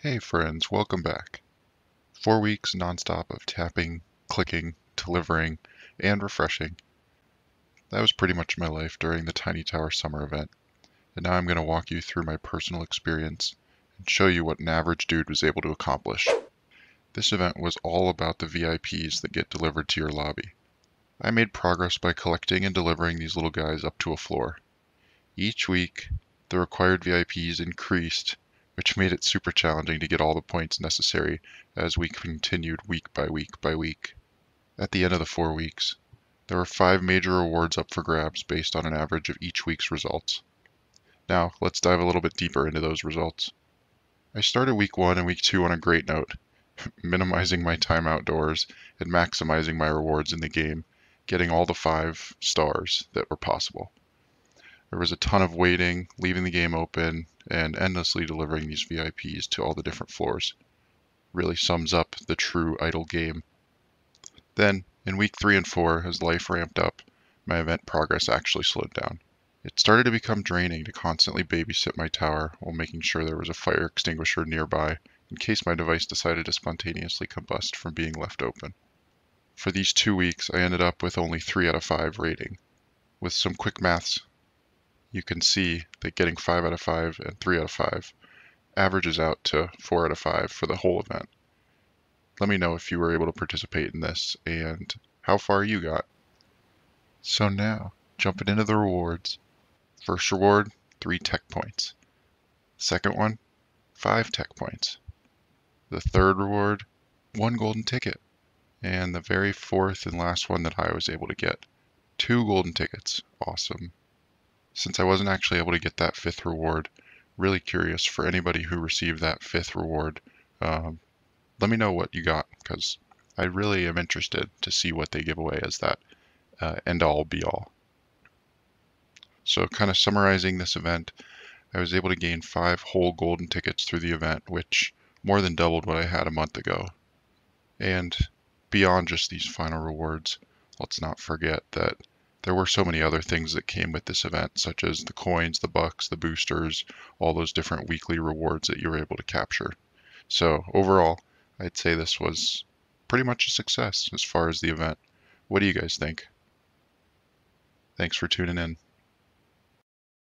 Hey friends, welcome back. Four weeks nonstop of tapping, clicking, delivering, and refreshing. That was pretty much my life during the Tiny Tower summer event. And now I'm going to walk you through my personal experience and show you what an average dude was able to accomplish. This event was all about the VIPs that get delivered to your lobby. I made progress by collecting and delivering these little guys up to a floor. Each week, the required VIPs increased which made it super challenging to get all the points necessary as we continued week by week by week. At the end of the four weeks, there were five major awards up for grabs based on an average of each week's results. Now, let's dive a little bit deeper into those results. I started week one and week two on a great note, minimizing my time outdoors and maximizing my rewards in the game, getting all the five stars that were possible. There was a ton of waiting, leaving the game open, and endlessly delivering these VIPs to all the different floors. Really sums up the true idle game. Then, in week 3 and 4, as life ramped up, my event progress actually slowed down. It started to become draining to constantly babysit my tower while making sure there was a fire extinguisher nearby in case my device decided to spontaneously combust from being left open. For these two weeks, I ended up with only 3 out of 5 rating. With some quick maths, you can see that getting 5 out of 5 and 3 out of 5 averages out to 4 out of 5 for the whole event. Let me know if you were able to participate in this and how far you got. So now, jumping into the rewards. First reward, 3 tech points. Second one, 5 tech points. The third reward, 1 golden ticket. And the very fourth and last one that I was able to get, 2 golden tickets. Awesome since I wasn't actually able to get that fifth reward, really curious for anybody who received that fifth reward. Um, let me know what you got because I really am interested to see what they give away as that uh, end all be all. So, kind of summarizing this event, I was able to gain five whole golden tickets through the event, which more than doubled what I had a month ago. And beyond just these final rewards, let's not forget that there were so many other things that came with this event, such as the coins, the bux, the boosters, all those different weekly rewards that you were able to capture. So overall, I'd say this was pretty much a success as far as the event. What do you guys think? Thanks for tuning in.